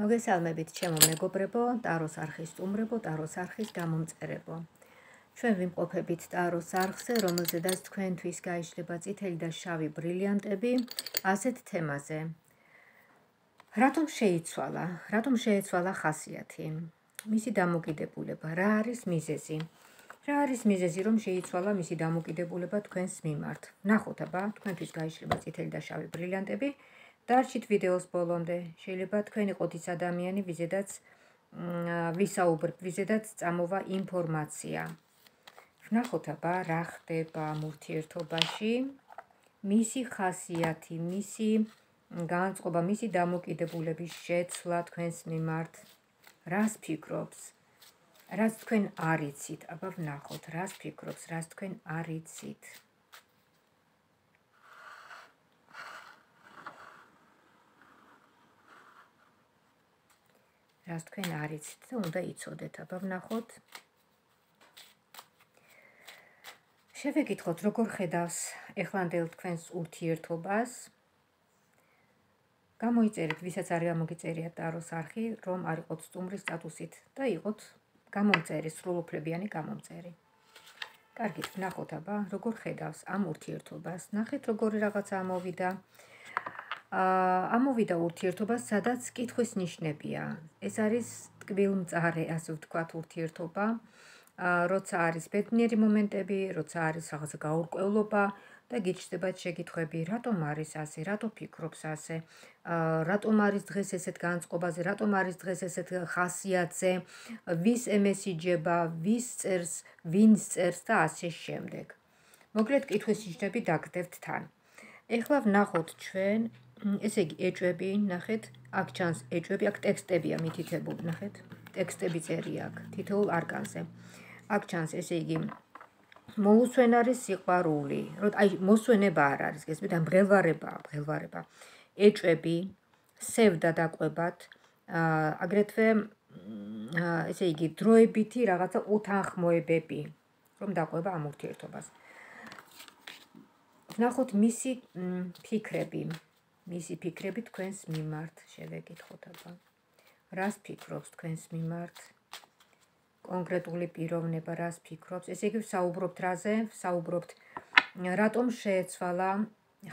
მოგესალმებით ჩემო მეგობრებო, ტაროს არხის სტუმრებო, ტაროს არხის გამომწერებო. ჩვენ ვიმყოფებით ტაროს არხზე, რომელზედაც თქვენთვის გაიშლება წითელი და შავი ბრილიანტები ასეთ თემაზე. რატომ შეიცვალა? რატომ შეიცვალა ხასიათი? მისი დამოკიდებულება, რა არის მიზეზი? რა არის მიზეზი, რომ შეიცვალა მისი დამოკიდებულება თქვენს მიმართ? ნახოთ აბა, თქვენთვის გაიშლება წითელი და შავი ბრილიანტები. დარჩით ვიდეოს ბოლომდე. შეიძლება თქვენ იყოთ ის ადამიანი, ვიზედაც ვისაუბრებ, ვიზედაც წამოვა ინფორმაცია. ვნახოთ აბა რა ხდება მურთიერთობაში. მისი ხასიათი, მისი განწყობა, მისი დამოკიდებულების შეცვლა თქვენს მიმართ. რას ფიქრობს? რას თქვენ არიცით? აბა ვნახოთ, რას ფიქრობს, რას თქვენ არიცით? რას თქვენ არიცით და უნდა იცოდეთ, აბა ვნახოთ. შევეკითხოთ, როგორ ხედავს ეხლანდელ თქვენს ურთიერთობას? გამოიწერეთ, ვისაც არ გამოგიწერია ტაროს არხი, რომ არ იყოთ სტუმრის სტატუსით და იყოთ გამომწერი, სრულუფლებიანი გამომწერი. კარგით, ვნახოთ აბა, როგორ ხედავს ამ ურთიერთობას? ნახეთ, როგორი რაღაცა ამოვიდა. ამოვიდა ურთიერთობა, სადაც კითხვის ნიშნებია. ეს არის ტკბილმწარე, ასე ვთქვათ, ურთიერთობა. როცა არის ბედნიერი მომენტები, როცა არის რაღაცა გაურკვევლობა და გიჩნდებათ შეკითხვები, რატომ არის ასე, რატო ფიქრობს ასე? რატომ არის დღეს ესეთ განწყობაზე, რატომ არის დღეს ესეთ ხასიათზე? ვის ემესიჯება, ვის წერს, ვინს წერს და ასე შემდეგ. მოკლედ კითხვის ნიშნები დაგდებთ თან. ეხლა ვნახოთ ჩვენ ესე იგი ეჭვები ნახეთ აქ ჩანს ეჭვები აქ ტექსტებია მითითებული ნახეთ ტექსტები წერია აქ თითოეულ არკანზე აქ ჩანს ესე იგი მოუსვენ არის სიყვარული რომ აი მოსვენება არ არის გესმით? ამ ღელვარება ღელვარება ეჭვები სევდა დაყვებათ აგრეთვე ესე იგი დროებითი რაღაცა უთანხმოებები რომ დაყვება ამ ურთიერთობას. ნახოთ მისი ფიქრები მისი ფიქრები თქვენს მიმართ შევეკითხოთ აბა. რას ფიქრობს თქვენს მიმართ? კონკრეტული პიროვნება რას ფიქრობს? ესე იგი საუბრობთ რაზე? საუბრობთ რატომ შეეცვალა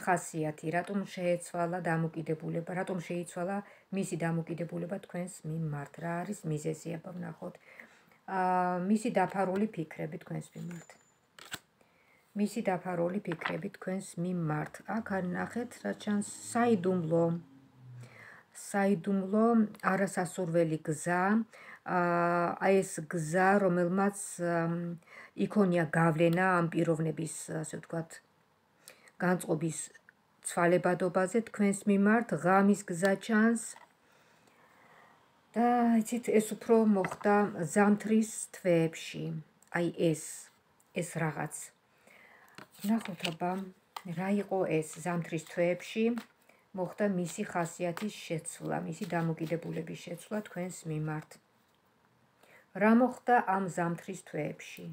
ხასიათი, რატომ შეეცვალა დამოკიდებულება, რატომ შეიცვალა მისი დამოკიდებულება თქვენს მიმართ? რა არის მიზეზი აბა ვნახოთ. აა მისი დაფარული ფიქრები თქვენს მიმართ. მისი დაფარული ფიქრები თქვენს მიმართ. აქ ნახეთ, რა ჩანს საიდუმლო. საიდუმლო არასასურველი გზა. აა ეს გზა, რომელმაც იქონია გავლენა ამ პიროვნების, ასე ვთქვათ, განწყობის ცვალებადობაზე თქვენს მიმართ, ღამის გზა ჩანს. და იცით, ეს უფრო მოხდა ზამთრის თვეებში. აი ეს ეს რაღაც ნახოთ აბა რა იყო ეს ზამთრის თვეებში მოხდა მისი ხასიათის შეცვლა, მისი დამოკიდებულების შეცვლა თქვენს მიმართ. რა მოხდა ამ ზამთრის თვეებში?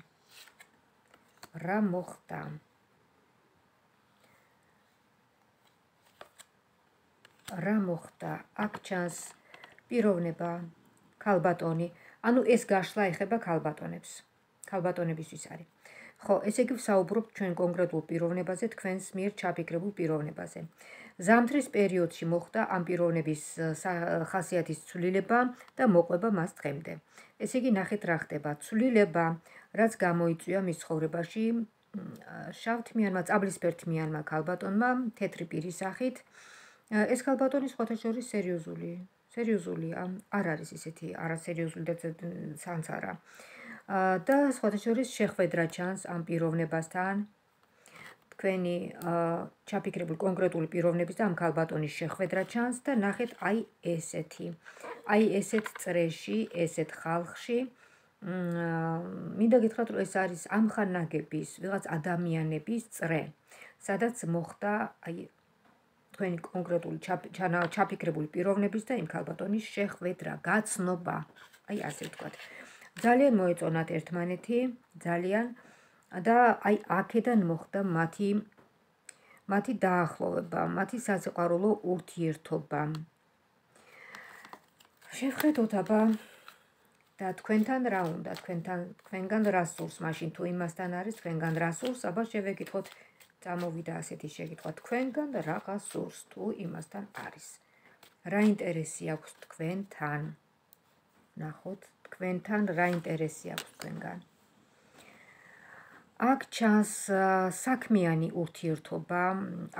რა მოხდა? რა მოხდა? აქ ჩანს პიროვნება, ქალბატონი. ანუ ეს გაშლა ეხება ქალბატონებს. ქალბატონებისთვის არის. ხო, ესე იგი ვსაუბრობ ჩვენ კონკრეტულ პიროვნებაზე, თქვენს მიერ ჩაფიქრებულ პიროვნებაზე. ზამთრის პერიოდში მოხდა ამ პიროვნების ხასიათის ცვლილება და მოყვება მას დღემდე. ესე იგი ნახეთ რა ხდება. ცვლილება, რაც გამოიწვია მის ცხოვრებაში შავთმიანმა, წაბლისფერთმიანმა ქალბატონმა, თეთრი პირის სახით. ეს ქალბატონი სხვათა შორის სერიოზული, სერიოზულია. არ არის ისეთი არასერიოზული და სანცარა. და სხვათა შორის შეხვედრა ჩანს ამ პიროვნებასთან. თქვენი ჩაფიქრებული კონკრეტული პიროვნების და ამ ქალბატონის შეხვედრა ჩანს და ნახეთ აი ესეთი. აი ესეთ წრეში ესეთ ხალხში. მინდა გითხრათ რომ ეს არის ამხანაგების ვიღაც ადამიანების წრე. სადაც მოხდა აი თქვენი კონკრეტული ჩაფიქრებული პიროვნების და იმ ქალბატონის შეხვედრა გაცნობა. აი ასე ვთქვათ ძალიან მოეწონათ ერთმანეთი, ძალიან. და აი აქედან მოხდა მათი მათი დაახლოვება, მათი საზეყარულო ურთიერთობა. შევხედოთ აბა. და თქვენთან რა უნდა? თქვენთან თქვენგან რა სურს მაშინ თუ იმასთან არის თქვენგან რა სურს აბა შევეკითხოთ წამოვიდა ასეთი შეკითხვა. თქვენგან რა სურს თუ იმასთან არის? რა ინტერესი აქვს თქვენთან ნახოთ თქვენთან რა ინტერესი აქვს თქვენგან აქ ჩანს საქმიანი ურთიერთობა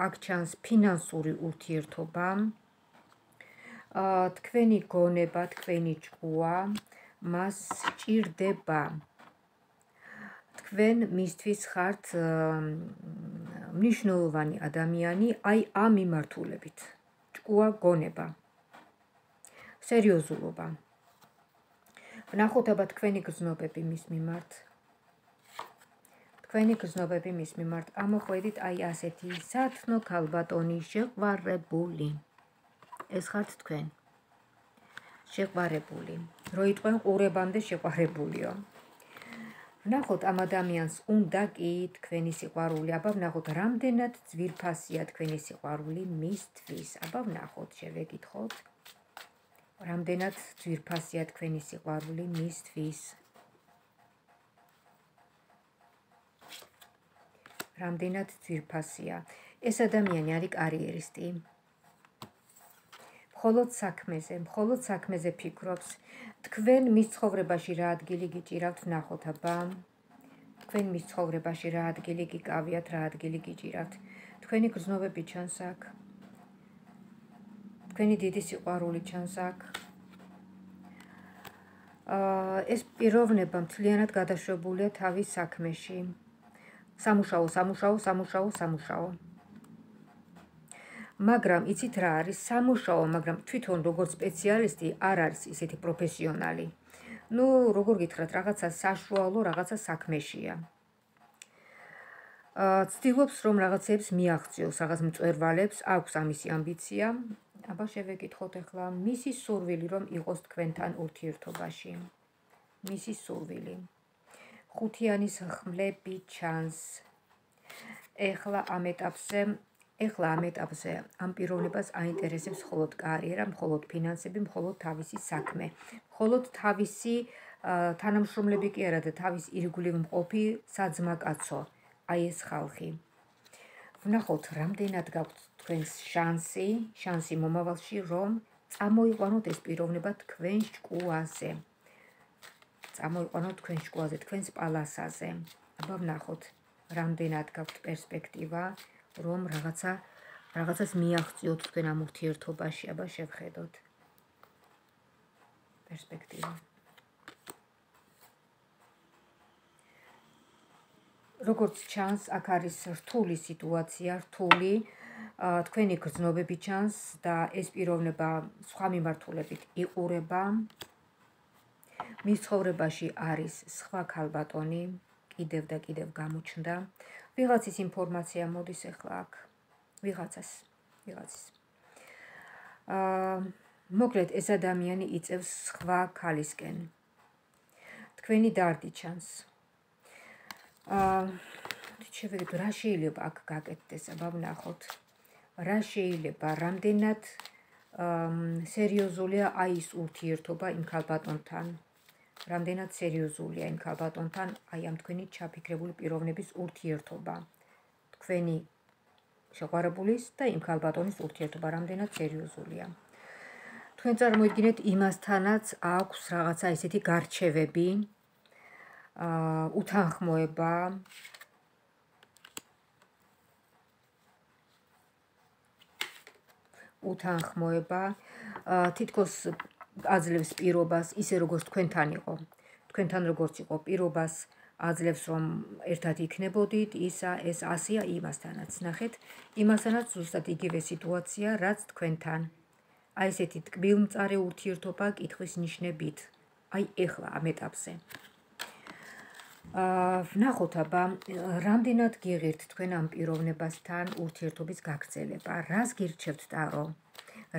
აქ ჩანს ფინანსური ურთიერთობა თქვენი გონება თქვენი ჭკუა მას ჭირდება. თქვენ მისთვის ხართ მნიშვნელოვანი ადამიანი აი ამ მიმართულებით. ჭკუა გონება. სერიოზულობა. ნახოთ აბა თქვენი გზნობები მის მიმართ. თქვენი გზნობები მის მიმართ ამოყვედით აი ასეთი სათნო ქალბატონი შეყვარებული. ეს ხართ თქვენ. შეყვარებული. რო იტყვენ ყურებამდე შეყვარებულიო. ნახოთ ამ ადამიანს უნდა კი თქვენი სიყვარული, აბა ნახოთ რამდენად ძვირფასია თქვენი სიყვარული მისთვის. აბა ნახოთ, შევეკითხოთ. რამდენად ძვირფასია თქვენი სიყვარული მისთვის. რამდენად ძვირფასია. ეს ადამიანი არის კარიერისტი. მხოლოდ საქმეზე, მხოლოდ საქმეზე ფიქრობს. თქვენ მის ცხოვრებაში რა ადგილი გიჭირავთ, ნახოთ აბა. თქვენ მის ცხოვრებაში რა ადგილი გიკავიათ, რა ადგილი გიჭირავთ. თქვენი გრძნობები ჩანს აქ. თქვენი დიდი სიყვარული ჩანს აქ. აა ეს პიროვნება მთლიანად გადაშვებულია თავის საქმეში. სამუშაო, სამუშაო, სამუშაო, სამუშაო. მაგრამ იცით რა არის სამუშაო, მაგრამ თვითონ როგორც სპეციალისტი არ არის ისეთი პროფესიონალი. ну, როგორ გითხრათ, რაღაცა საშუალო, რაღაცა საქმეშია. აა, ცდილობს რომ რაღაცებს მიაღწიოს, რაღაც მწვერვალებს, აქვს ამისი ამბიცია. აბა შევეკითხოთ ახლა, მისი სურვილი რომ იყოს თქვენთან ურთიერთობაში. მისი სურვილი. ხუთიანის ხმლები ჩანს. ეხლა ამ ეტაპზე ეხლა ამ ეტაპზე ამ პიროვნებას აინტერესებს მხოლოდ კარიერა, მხოლოდ ფინანსები, მხოლოდ თავისი საქმე, მხოლოდ თავისი თანამშრომლები კი არა და თავის ირგვლივ მყოფი საძმაკაცო, აი ეს ხალხი. ვნახოთ, რამდენად გაქვთ თქვენს შანსი, შანსი მომავალში, რომ წამოიყვანოთ ეს პიროვნება თქვენ შკუაზე. წამოიყვანოთ თქვენ შკუაზე, თქვენს პალასაზე. აბა ვნახოთ, რამდენად გაქვთ პერსპექტივა რომ რაღაცა რაღაცას მიაღწიოთ თქვენ ამ ურთიერთობაში, აბა შევხედოთ. პერსპექტივა. როგორც ჩანს, აქ არის რთული სიტუაცია, რთული თქვენი გრძნობები ჩანს და ეს პიროვნება სხვა მიმართულებით იყურება. მის ცხოვრებაში არის სხვა ქალბატონი, კიდევ და კიდევ გამოჩნდა. ვიღაცის ინფორმაცია მოდის ახლა აქ ვიღაცას ვიღაცის აა მოკლედ ეს ადამიანი იწევს სხვა ქალისკენ თქვენი დარდი ჩანს აა შევედით რა შეიძლება აქ გაკეთდეს აბა ვნახოთ რა შეიძლება რამდენად სერიოზულია აი ეს ურთიერთობა იმ ქალბატონთან რამდენად სერიოზულია იმ ქალბატონთან აი ამ თქვენი ჩაფიქრებული პიროვნების ურთიერთობა. თქვენი შეყვარებულის და იმ ქალბატონის ურთიერთობა რამდენად სერიოზულია. თქვენ წარმოიდგინეთ იმასთანაც აქვს რაღაცა ისეთი გარჩევები, უთანხმოება, უთანხმოება, აა თითქოს აძლევს პირობას ისე როგორც თქვენთან იყო. თქვენთან როგორც იყო პირობას აძლევს რომ ერთად იქნებოდით, ისა ეს ასია იმასთანაც. ნახეთ, იმასთანაც ზუსტად იგივე სიტუაცია, რაც თქვენთან. აი ესეთი ტკბილმწარე ურთიერთობა კითხვის ნიშნებით. აი ეხლა ამ ეტაპზე. აა ნახოთ აბა, რამდენად გიღირთ თქვენ ამ პიროვნებასთან ურთიერთობის გაგრძელება? რას გირჩევთ ტარო?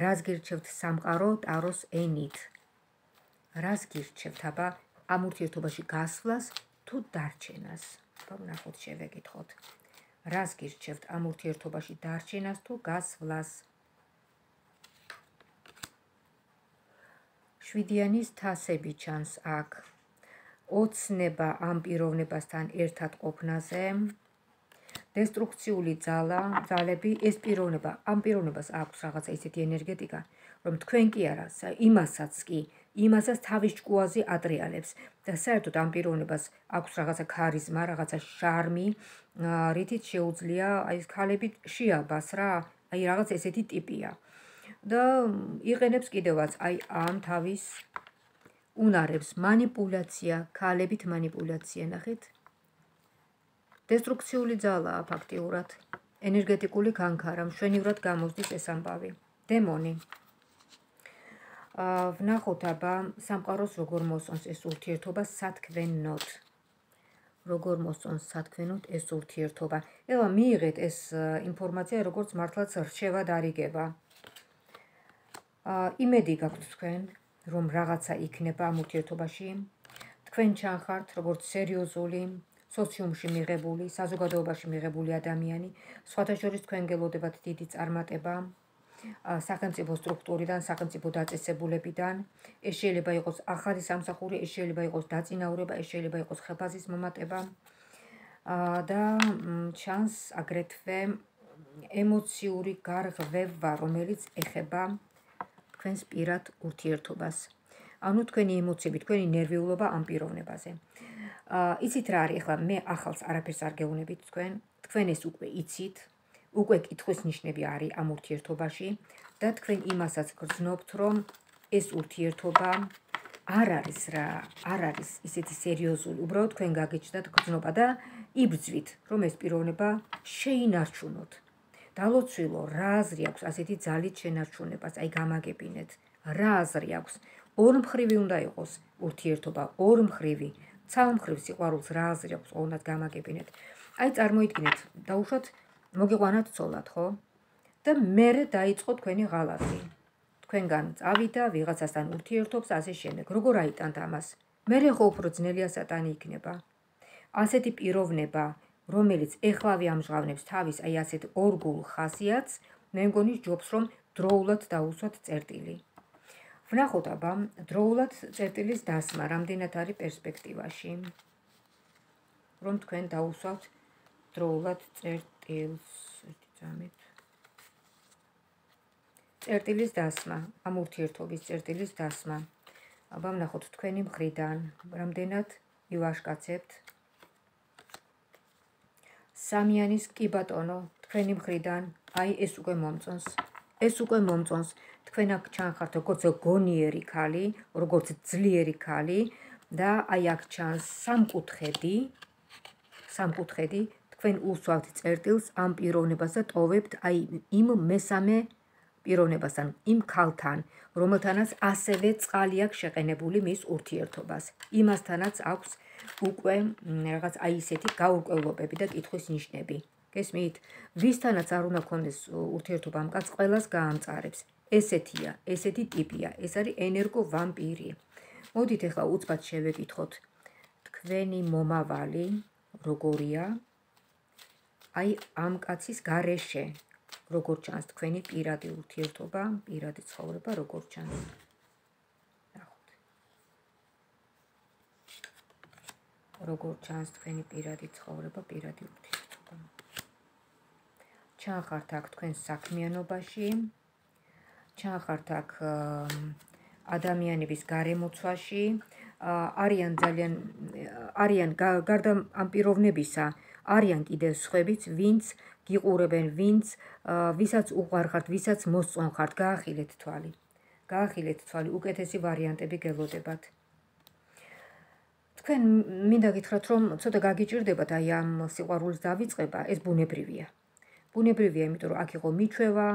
რას გირჩევთ სამყარო ტაროს ენით? რას გირჩევთ აბა ამ ურთიერთობაში გასვლას თუ დარჩენას? აბა ნახოთ შევეკითხოთ. რას გირჩევთ ამ ურთიერთობაში დარჩენას თუ გასვლას? შვიდიანის თასები ჩანს აქ. ოცნება ამ პიროვნებასთან ერთად ყოფნაზე. დესტრუქციული ძალა, ძალები, ეს პიროვნება, ამ პიროვნებას აქვს რაღაცა ისეთი ენერგეტიკა, რომ თქვენ კი არა, იმასაც კი, იმასაც თავის ჭკუაზე ატრიალებს და საერთოდ ამ პიროვნებას აქვს რაღაცა ქარიზმა, რაღაცა შარმი, რითიც შეუძლია აი ეს ქალები შეაბას რა, აი რაღაც ესეთი ტიპია. და იყენებს კიდევაც აი ამ თავის უნარებს манипуляция, ქალებით манипуляция, ნახეთ? დესტრუქციული ძალაა ფაქტიურად. ენერგეტიკული განქარა, მშვენივრად გამოსდის ეს ამბავი. დემონი. აა ვნახოთ აბა სამყაროს როგორ მოსონს ეს ურთიერთობა სათქვენოდ. როგორ მოსონს სათქვენოდ ეს ურთიერთობა. ელა მიიღეთ ეს ინფორმაცია როგორც მართლაც რჩევა დარიგება. აა იმედი გაქვთ თქვენ რომ რაღაცა იქნება ამ ურთიერთობაში. თქვენ ჩანხართ როგორც სერიოზული სოციუმში მიღებული, საზოგადოებაში მიღებული ადამიანი, სხვათა შორის თქვენ გელოდებათ დიდი წარმატება სახელმწიფო სტრუქტურიდან, სახელმწიფო დაწესებულებიდან. ეს შეიძლება იყოს ახალი სამსახური, ეს შეიძლება იყოს დაწინაურება, ეს შეიძლება იყოს ხელფასის მომატება. და ჩანს აგრეთვე ემოციური გარღვევა, რომელიც ეხება თქვენს პირად ურთიერთობას. ანუ თქვენი ემოციები, თქვენი ნერვიულობა ამ პიროვნებაზე. აა იცით რა არის ახლა მე ახალს არაფერს არ გეუბნებით თქვენ. თქვენ ეს უკვე იცით. უკვე კითხვის ნიშნები არის ამ ურთიერთობაში. და თქვენ იმასაც გრძნობთ რომ ეს ურთიერთობა არ არის რა არ არის ისეთი სერიოზული. უბრალოდ თქვენ გაგეჭდათ გრძნობა და იბრძვით რომ ეს პიროვნება შეინარჩუნოთ დალოცვილო რა აზრი აქვს ასეთი ძალით შენარჩუნებას აი გამაგებინეთ რა აზრი აქვს ორმხრივი უნდა იყოს ურთიერთობა ორმხრივი ცალმხრივ სიყვარულს რა აზრი აქვს ყოველდღე გამაგებინეთ. აი წარმოიდგინეთ, დაუშვათ მოგიყვანათ ცოლად, ხო? და მე დაიწყო თქვენი ღალატი. თქვენგან წავიდა ვიღაცასთან ურთიერთობს ასე შემდეგ. როგორ აიტანთ ამას? მე ხო უფრო ძნელია სატანი იქნება. ასეთი პიროვნება, რომელიც ეხლავე ამჟღავნებს თავის აი ასეთ ორგულ ხასიათს, მე მგონი ჯობს რომ დროულად დაუსვათ წერტილი. ვნახოთ აბა დროულად წერტილის დასმა რამდენად არის პერსპექტივაში? რომ თქვენ დაუსვათ დროულად წერტილს ერთი წამით წერტილის დასმა ამ ურთიერთობის წერტილის დასმა. აბა ვნახოთ თქვენი მხრიდან რამდენად ივაშკაცებთ სამიანის კი ბატონო თქვენი მხრიდან აი ეს უკვე მომწონს ეს უკვე მომწონს თქვენ აქ ჩანხართ როგორც გონიერი ქალი, როგორც ძლიერი ქალი და აი აქ ჩანს სამკუთხედი. სამკუთხედი თქვენ უსვავთ წერტილს ამ პიროვნებას და ტოვებთ აი იმ მესამე პიროვნებასთან, იმ ქალთან, რომელთანაც ასევე წყალი აქვს შეყენებული მის ურთიერთობას. იმასთანაც აქვს უკვე რაღაც აი ესეთი გაურკვევლობები და კითხვის ნიშნები. გესმით? ვისთანაც არ უნდა გქონდეს ურთიერთობა ამ კაცს, ყველას გაამწარებს. ესეთია, ესეთი ტიპია, ეს არის ენერგო ვამპირი. მოდით ახლა უცბად შევეკითხოთ. თქვენი მომავალი როგორია? აი ამ კაცის გარეშე როგორ ჩანს თქვენი პირადი ურთიერთობა, პირადი ცხოვრება როგორ ჩანს? როგორ ჩანს თქვენი პირადი ცხოვრება, პირადი ურთიერთობა? ჩახართ აქ თქვენ საქმიანობაში, ჩახართ აქ ადამიანების გარემოცვაში არიან ძალიან არიან გარდა ამ პიროვნებისა არიან კიდევ სხვებიც ვინც გიყურებენ ვინც ვისაც უყარხართ ვისაც მოსწონხართ. გაახილეთ თვალი. გაახილეთ თვალი უკეთესი ვარიანტები გელოდებათ თქვენ მინდა გითხრათ რომ ცოტა გაგიჭirdებათ აი ამ სიყვარულის დავიწყება ეს ბუნებრივია. ბუნებრივია იმიტომ რომ აქ იყო მიჩვევა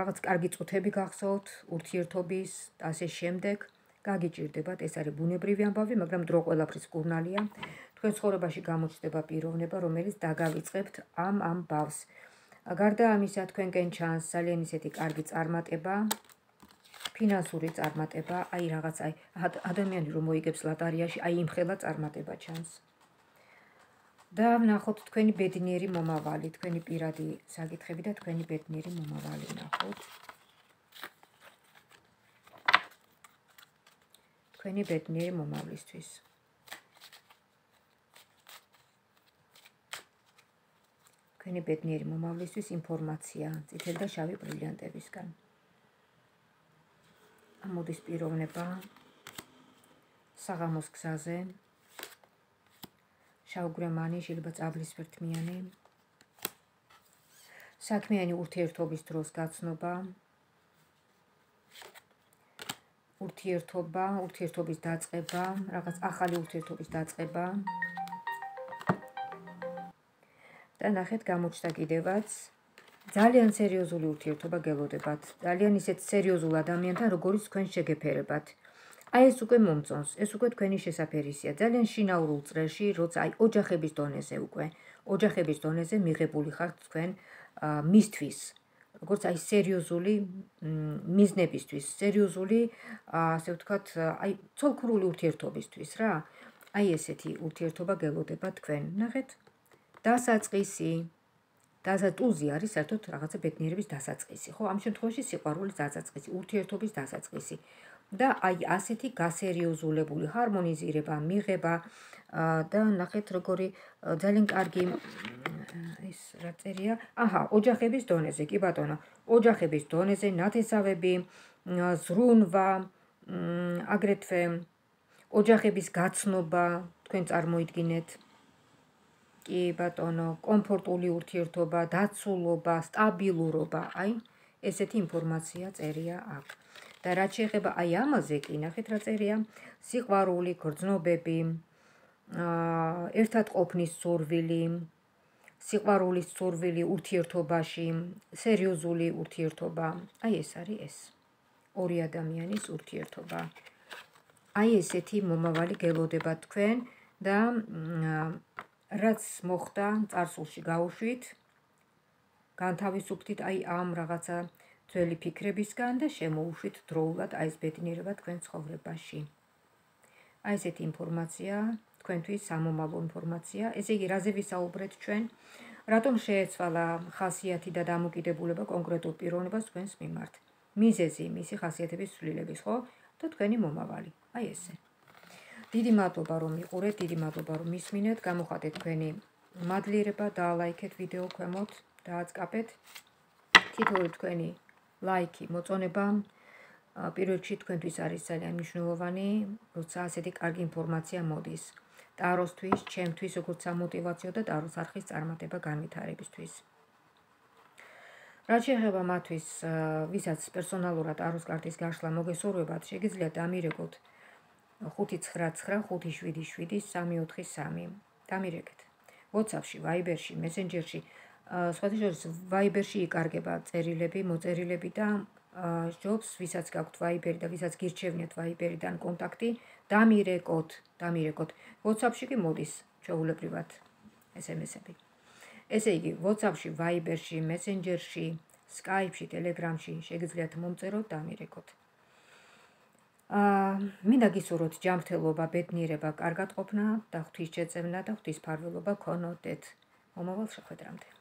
რაღაც კარგი წუთები გახსოვთ ურთიერთობის და ასე შემდეგ. გაგიჭირდებათ ეს არის ბუნებრივი ამბავი მაგრამ დრო ყველაფრის კურნალია. თქვენ ცხოვრებაში გამოჩნდება პიროვნება რომელიც დაგავიწყებთ ამ ამ ბავს გარდა ამისა თქვენკენ ჩანს ძალიან ისეთი კარგი წარმატება ფინანსური წარმატება აი რაღაც აი ადამიანი რომ მოიგებს ლოტარიაში აი იმხელა წარმატება ჩანს და ვნახოთ თქვენი ბედნიერი მომავალი, თქვენი პირადი საკითხები და თქვენი ბედნიერი მომავალი ვნახოთ. თქვენი ბედნიერი მომავლისთვის. თქვენი ბედნიერი მომავლისთვის ინფორმაცია წითელი და შავი ბრილიანტებისგან. ამოდის პიროვნება საღამოს გზაზე. შავგრემანი ჟილბა წაბლის ვერტმიანი. საქმიანი ურთიერთობის დროს გაცნობა. ურთიერთობა, ურთიერთობის დაწყება, რაღაც ახალი ურთიერთობის დაწყება. და ნახეთ გამოჩნდა კიდევაც ძალიან სერიოზული ურთიერთობა გელოდებათ. ძალიან ისეთ სერიოზულ ადამიანთან, როგორიც თქვენ შეგეფერებათ. აი ეს უკვე მომწონს, ეს უკვე თქვენი შესაძერისია. ძალიან შინაურულ წრეში, როცა აი ოჯახების დონეზე უკვე, ოჯახების დონეზე მიღებული ხართ თქვენ მისთვის, როგორც აი სერიოზული მიზნებისთვის, სერიოზული, ასე ვთქვათ, აი ცოლქრული ურთიერთობისთვის რა. აი ესეთი ურთიერთობა გელოდება თქვენ. ნახეთ. დასაწყისი. დასატუზი არის საერთოდ რაღაცა ბედნიერების დასაწყისი, ხო? ამ შემთხვევაში სიყვარულის დასაწყისი, ურთიერთობის დასაწყისი. და აი ასეთი გასერიოზულებული ჰარმონიზირება, მიღება და ნახეთ როგორი ძალიან კარგი ეს რა წერია? აჰა, ოჯახების დონეზე, კი ბატონო. ოჯახების დონეზე ნათესავები, ზრუნვა, აგრეთვე ოჯახების გაცნობა, თქვენ წარმოიდგინეთ. კი ბატონო, კომფორტული ურთიერთობა, დაცულობა, სტაბილურობა, აი ესეთი ინფორმაცია წერია აქ. და რაც შეეხება აი ამაზე კი ნახეთ რა წერია სიყვარული გრძნობები აა ერთად ყოფნის სურვილი სიყვარულის სურვილი ურთიერთობაში, სერიოზული ურთიერთობა. აი ეს არის ეს. ორი ადამიანის ურთიერთობა. აი ესეთი მომავალი გელოდება თქვენ და რაც მოხდა წარსულში გაუშვით, განთავისუფლდით აი ამ რაღაცა ძველი ფიქრებისგან და შემოუშვით დროულად აი ეს ბედნიერება თქვენ ცხოვრებაში. აი ესეთი ინფორმაცია თქვენთვის სამომავლო ინფორმაცია. ესე იგი, რაზე ვისაუბრეთ ჩვენ? რატომ შეეცვალა ხასიათი და დამოკიდებულება კონკრეტულ პიროვნებას თქვენს მიმართ? მიზეზი მისი ხასიათების ცვლილების, ხო? და თქვენი მომავალი. აი ესე. დიდი მადლობა რომ მიყურეთ, დიდი მადლობა რომ მისმინეთ, გამოხატეთ თქვენი მადლიერება და ლაიქეთ ვიდეო ქვემოთ და აწკაპეთ. თითოეული თქვენი ლაიქი, მოწონება პირველ რიგში თქვენთვის არის ძალიან მნიშვნელოვანი, როცა ასეთი კარგი ინფორმაცია მოდის. ტაროსთვის, ჩემთვის, როგორც სამოტივაციო და ტაროს არხის წარმატება განვითარებისთვის. რაც შეეხება მათთვის, ვისაც პერსონალურად ტაროს კარტის გაშლა მოგესურვებათ, შეგიძლიათ დამირეკოთ 599777343. დამირეკეთ. WhatsApp-ში, Viber-ში, Messenger-ში, სხვა შორის Viber-ში იკარგება წერილები, მოწერილები და ჯობს, ვისაც გაქვთ Viber-ი და ვისაც გირჩევნიათ Viber-დან კონტაქტი, დამირეკოთ, დამირეკოთ. WhatsApp-ში კი მოდის ჩაულებრივად SMS-ები. ესე იგი, WhatsApp-ში, Viber-ში, Messenger-ში, Skype-ში, Telegram-ში შეგიძლიათ მომწეროთ, დამირეკოთ. აა, მინდა გისურვოთ ჯანმრთელობა, ბედნიერება, კარგად ყოფნა და ღვთის შეწევნა და ღვთის ფარველობა ქონოდეთ. მომავალ შეხვედრამდე.